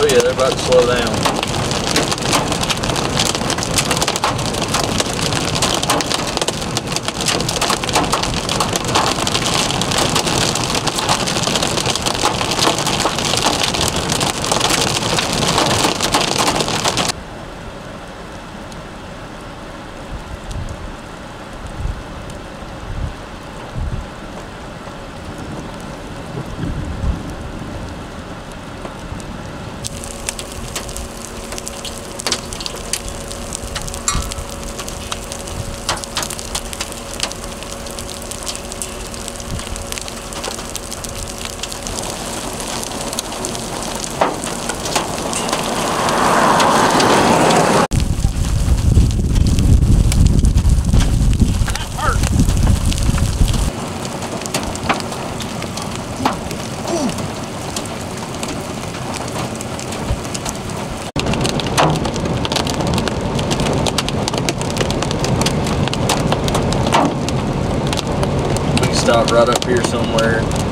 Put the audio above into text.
Oh yeah, they're about to slow down. Stop right up here somewhere.